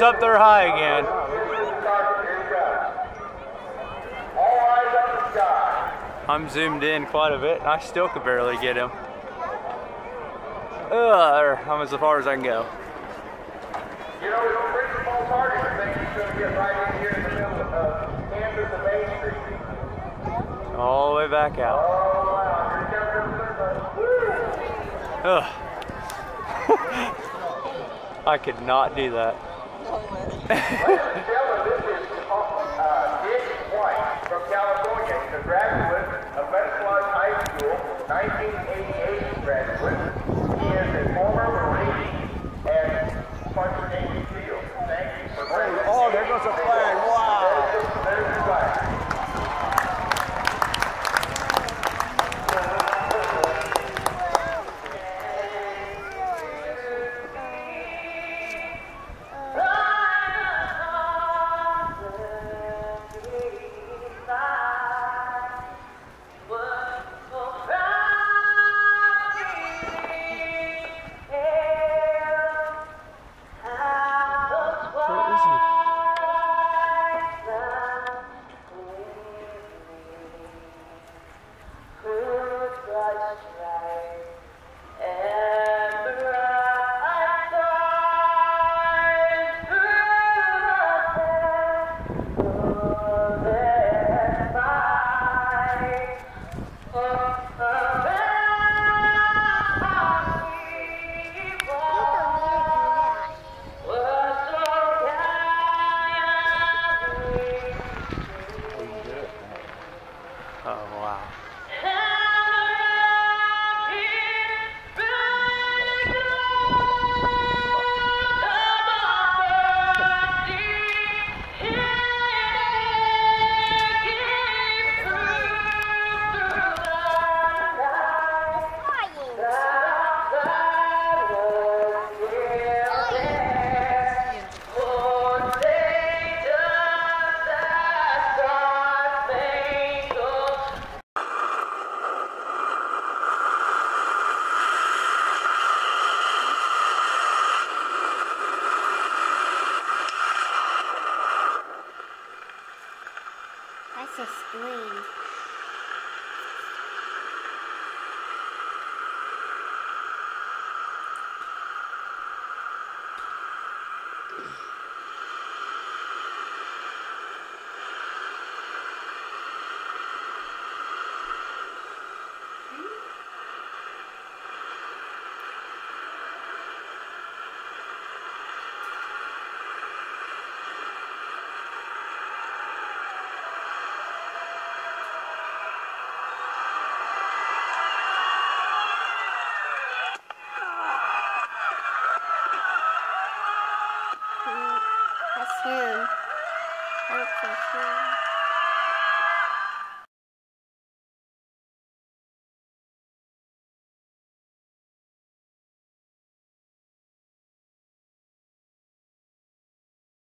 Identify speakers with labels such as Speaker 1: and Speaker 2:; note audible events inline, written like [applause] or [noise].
Speaker 1: up there high again. I'm zoomed in quite a bit and I still could barely get him. Ugh, I'm as far as I can go.
Speaker 2: You know, it's a pretty small target. I think he's going to get right in here in the middle of uh, Kansas and Main Street.
Speaker 1: All the way back out.
Speaker 2: Oh, wow. Here comes
Speaker 1: Ugh. [laughs] I could not do that.
Speaker 2: Uh, Dick White from California. Of Metropolitan High School, 1988
Speaker 3: That's soon. Hope so soon.